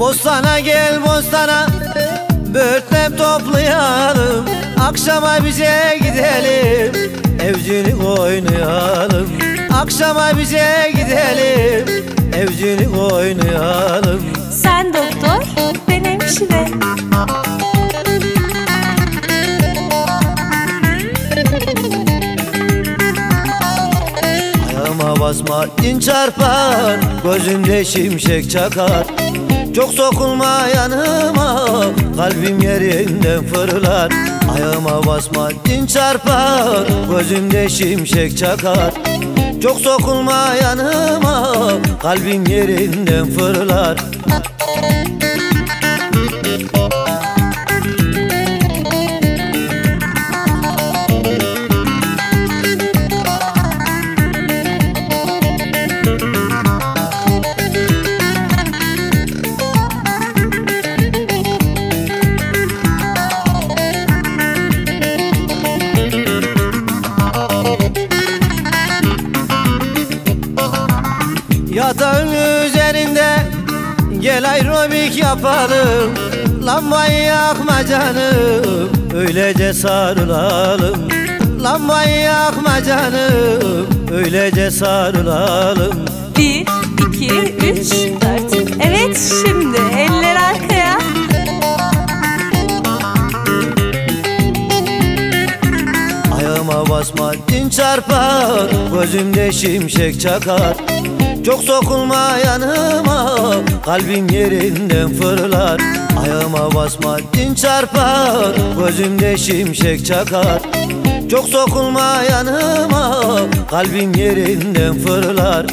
bostana Börtlem toplayalım. Akşama bize gidelim. Evcilik oynayalım. Akşama bize gidelim. Evcilik oynayalım. Sen doktor, ben hemşire. Ayağıma basma din çarpar Gözümde şimşek çakar Çok sokulma yanıma Kalbim yerinden fırlar. Ayağıma basma din çarpar Gözümde şimşek çakar. Çok sokulma yanıma Kalbim yerinden fırlar Yatağın üzerinde Gel aerobik yapalım Lambayı yakma canım Öylece sarılalım Lambayı yakma canım Öylece sarılalım Bir, iki, üç, dört. Evet, şimdi eller arkaya. Ayağıma basma din çarpar Gözümde şimşek çakar Çok sokulma yanıma Kalbim yerinden fırlar. Ayağıma basma din çarpar Gözümde şimşek çakar. Çok sokulma yanıma Kalbim yerinden fırlar